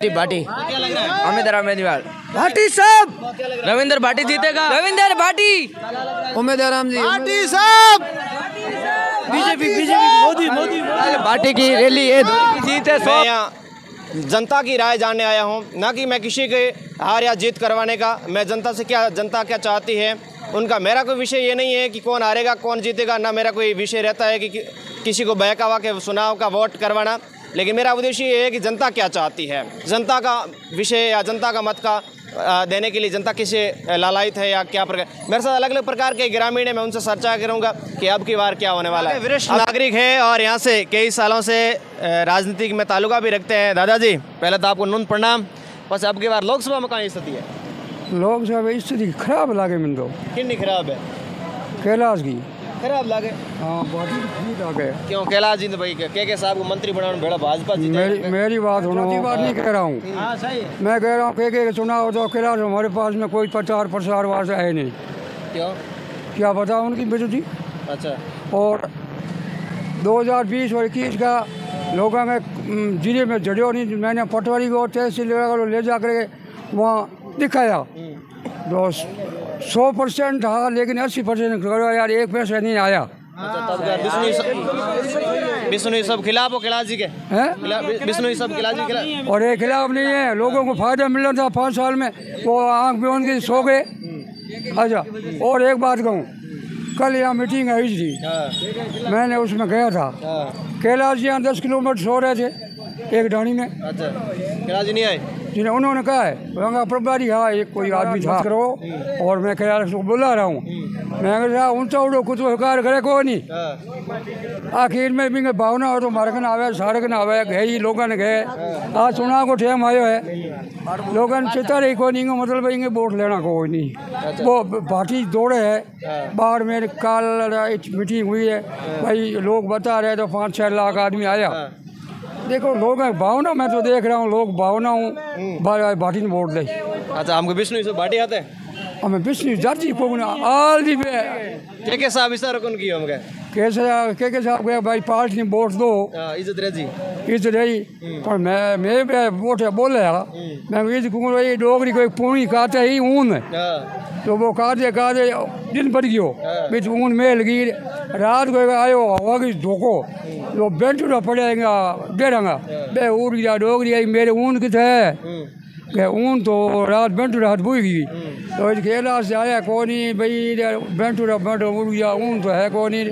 भाटी अमित रामेदवाल भाटी साहब रविंद्र भाटी जीतेगा। रविंद्र भाटी। उम्मीदवार राम जी। भाटी साहब बीजेपी बीजेपी मोदी मोदी। भाटी की रैली है जीत मैं यहाँ जनता की राय जानने आया हूँ। ना कि मैं किसी के हार या जीत करवाने का। मैं जनता से क्या जनता क्या चाहती है उनका मेरा कोई विषय ये नहीं है कि कौन हारेगा कौन जीतेगा। ना मेरा कोई विषय रहता है कि, कि किसी को बहकावा के चुनाव का वोट करवाना। लेकिन मेरा उद्देश्य ये है कि जनता क्या चाहती है? जनता का विषय या जनता का मत का देने के लिए जनता किसे लालायित है या क्या प्रकार मेरे साथ अलग अलग प्रकार के ग्रामीण है मैं उनसे चर्चा करूँगा कि अब की बार क्या होने वाला है। वरिष्ठ नागरिक है और यहाँ से कई सालों से राजनीति में ताल्लुका भी रखते हैं। दादाजी पहले तो आपको नून प्रणाम बस अब की बार लोकसभा में कहाँ स्थिति है? लोकसभा स्थिति खराब लागे मन तो कितनी खराब है? कैलाश की। खराब लागे। हाँ पार्टी ठीक आ गए क्यों? कैलाश जी ने भाई के के साहब को मंत्री बनाने बेड़ा भाजपा जीते। मेरी मेरी बात सुनो। बात नहीं कह रहा हूँ। हाँ सही है। मैं कह रहा हूँ के के चुनाव तो कैलाश हमारे पास में कोई प्रचार प्रसार वास्ते है नहीं। क्यों? क्या पता उनकी विरोधी अच्छा। और 2020 और इक्कीस का लोगों में हम्म, ज़िले में जड़ियो नहीं मैंने पटवारी को तहसील ले जाकर वहाँ दिखाया। तो सौ परसेंट था लेकिन अस्सी परसेंट करो यार एक पैसा नहीं आया। अच्छा विष्णु सब खिलाफ हो के विष्णु सब खिलाफ और ये खिलाफ नहीं है। लोगों को फ़ायदा मिल रहा था पाँच साल में। वो आँख में उनकी सो गए। अच्छा और एक बात कहूँ। कल यहाँ मीटिंग आई थी हाँ। मैंने उसमें गया था। हाँ। कैलाश जी यहाँ दस किलोमीटर सो रहे थे। एक ढाणी में अच्छा। जी नहीं आए? जिन्हें उन्होंने कहा है। वहाँ प्रभारी हाँ एक कोई आदमी था करो। और मैं कैलाश को बुला रहा हूँ। मैं कहा ऊँचा उड़ो कुछ कार करे को नहीं। हाँ। आखिर में भी भावना हो तो मार्ग ना आवे सारक ना आवे गए ही लोगन गए। आज चुनाव को ठेम आयो है। लोगन चिता रही कोई नहीं मतलब इंगे वोट लेना कोई नहीं। वो पार्टी दौड़े है। बाहर में कल मीटिंग हुई है। भाई लोग बता रहे तो पाँच छः लाख आदमी आया। देखो लोग भावना मैं तो देख रहा हूँ लोग भावना हूँ। भाटी ने वोट दी अच्छा हमको विष्णु से भाटी आते हमें विष्णु जाति पोगना आल दी पे। के के साहब इशारा कौन की हमके? कैसे के के साहब भाई पार्टी ने वोट दो। हाँ, इज़्ज़त रह इस रही पर मैं मैं भी वोट बोले मैं ये कहूँ भाई डोगरी को एक पूरी काटे ही ऊन। हाँ। तो वो काटे काटे दिन पड़ गयो। बीच ऊन मेल गई रात को आयो हवा की धोको तो बेंचुरा पड़ेगा डेढ़ागा बे उड़ गया डोगरी आई मेरे ऊन किथे के ऊन तो रात बेंटूरा हाथ बुई गई। तो खेला से आया कोनी भाई बेंटूरा बेंटो उड़ गया ऊन तो है कोनी।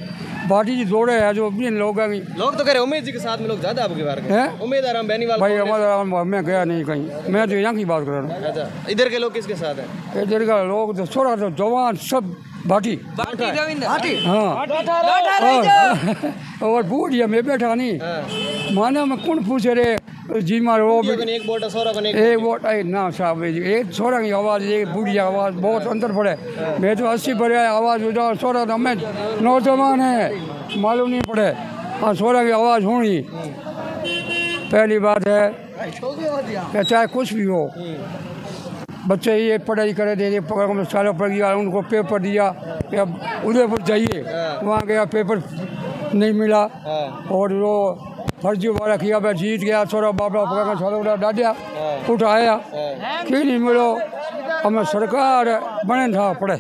बाटी जी जोड़े है जो इन लोग हैं। लोग तो कह रहे उमेश जी के साथ में लोग ज़्यादा आपके बार में हैं? उमेद आराम बेनीवाल भाई हमारा मैं गया नहीं कहीं। मैं तो यहाँ की बात कर रहा हूँ। अच्छा इधर के लोग किसके साथ है? इधर का लोग तो छोड़ा तो जवान सब भाटी। भाटी रविंद्र भाटी? हाँ। और, और बूढ़िया में बैठा नहीं। माने में कौन पूछे रे? जी मारो वो कौन एक बोट है सोरा कौन एक एक वोट आई ना साहब जी, एक छोरा की आवाज़ एक बूढ़ी आवाज़ बहुत अंतर पड़े। मैं तो अस्सी पड़े आवाज़ उजाओ छोरा तो मैं नौजवान है मालूम नहीं पड़े। हाँ छोरा की आवाज़ होनी। पहली बात है कि चाहे कुछ भी हो बच्चे ये पढ़ाई करे थे सालों पढ़ गया उनको पेपर दिया कि अब उदयपुर जाइए वहाँ गया पेपर नहीं मिला और वो फर्जी वाला किया मैं जीत गया छोरा बाबा पकड़ छोरा उड़ा डाडिया उठाया। क्यों नहीं मिलो? हमें सरकार बने था पड़े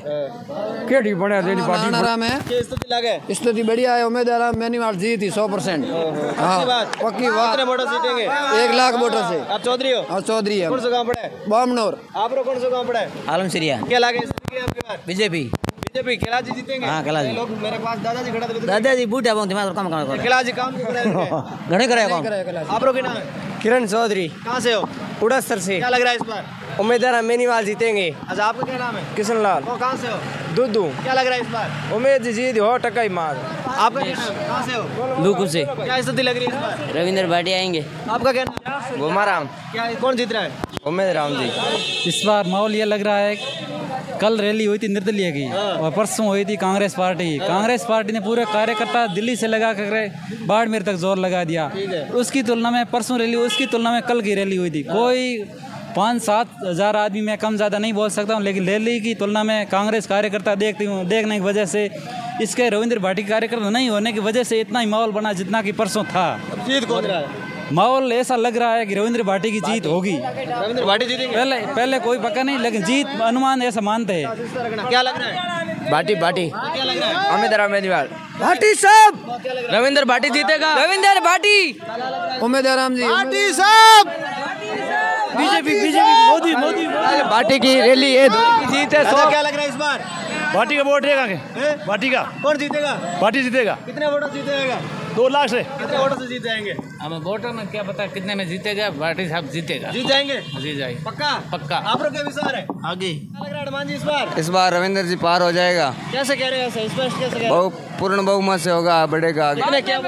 केड़ी बने देनी पार्टी? है के स्थिति लगे? स्थिति बढ़िया है उम्मीद आराम मैंने जीत ही सौ परसेंट। पक्की बात। पक्की बात। कितने वोटर जीतेंगे एक लाख वोटर से। आप चौधरी हो? और चौधरी है। कौन सा गाँव पड़ा? है बामनोर। आप कौन सा गाँव पड़ा? है आलम सिरिया। क्या लगे स्थिति आपकी बार बीजेपी। बीजेपी जीतेंगे। हाँ, कैलाश लोग मेरे पास दादाजी खड़ा थे दादाजी बूढ़ा बहुत दिमाग काम काम कैलाश जी काम घणे करे काम। आप लोग नाम? किरण चौधरी। कहाँ से हो? उड़सर से। क्या लग रहा है इस बार? उम्मीदवार मेनीवाल जीतेंगे। अच्छा आपका क्या नाम है? किशन लाल। कहाँ से हो? दुद्धू क्या लग रहा है इस बार? उम्मीद जीत हो टका ही मार। आपका क्या नाम? कहाँ से हो? लूकू से। क्या स्थिति लग रही है रविंद्र भाटी आएँगे। आपका क्या नाम? है? घुमाराम क्या कौन जीत रहा है? उम्मीद राम जी। इस बार माहौल ये लग रहा है कल रैली हुई थी निर्दलीय की और परसों हुई थी कांग्रेस पार्टी। कांग्रेस पार्टी ने पूरे कार्यकर्ता दिल्ली से लगा कर बाड़मेर तक ज़ोर लगा दिया। उसकी तुलना में परसों रैली उसकी तुलना में कल की रैली हुई थी। कोई पाँच सात हज़ार आदमी मैं कम ज़्यादा नहीं बोल सकता हूँ लेकिन रैली की तुलना में कांग्रेस कार्यकर्ता देखती हूँ देखने की वजह से इसके रविंद्र भाटी कार्यकर्ता नहीं होने की वजह से इतना ही माहौल बना जितना कि परसों था। जीत कौन रहा है? माहौल ऐसा लग रहा है कि रविंद्र भाटी की जीत होगी। रविंद्र भाटी जीतेंगे। पहले पहले कोई पक्का नहीं लेकिन जीत अनुमान ऐसा मानते हैं। क्या लग रहा है? भाटी भाटी। क्या लग रहा है? अमित बेनीवाल भाटी साहब रविंद्र भाटी जीतेगा। रविंद्र भाटी! उमेदवार राम जी। भाटी साहब बीजेपी बीजेपी मोदी मोदी भाटी की रैली है जीत है क्या लग रहा है इस बार? पार्टी का वोट रहेगा के? पार्टी का। कौन जीतेगा? पार्टी जीतेगा। कितने वोटों जीतेगा? दो लाख से। कितने वोटों से जीत जाएँगे? हमें वोटर में क्या पता कितने में जीतेगा पार्टी साहब जीतेगा। जीत जाएँगे? जी जाएँगे। पक्का? पक्का। आप लोग क्या विचार है? आगे। क्या लग रहा है हनुमान जी इस बार। इस बार रविंद्र जी पार हो जाएगा। कैसे कह रहे हैं इस बार कैसे पूर्ण बहुमत से होगा बढ़ेगा का आगे क्या?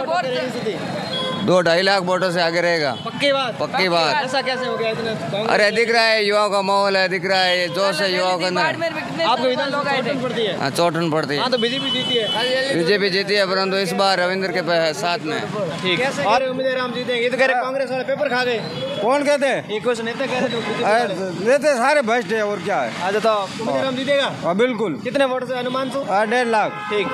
दो ढाई लाख वोटों से आगे रहेगा। पक्की बात। पक्की बात। ऐसा कैसे हो गया इतने अरे दिख रहा है युवाओं का माहौल है दिख रहा है जोश है युवाओं का अंदर। आपको चोटन पड़ती है? हाँ, पड़ती है। हाँ तो बीजेपी जीती है। बीजेपी जीती है परंतु इस बार रविंद्र के साथ में। ठीक। है और उम्मीदें राम जीतेंगे ये तो कह रहे कांग्रेस वाले पेपर खा गए। कौन कहते हैं? कुछ नेता कह रहे। रहते सारे भ्रष्ट है और क्या है? अच्छा तो उम्मीदें राम जीतेगा? बिल्कुल। कितने वोट से अनुमान से डेढ़ लाख। ठीक।